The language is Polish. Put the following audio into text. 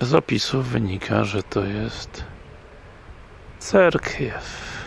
Z opisu wynika, że to jest cerkiew.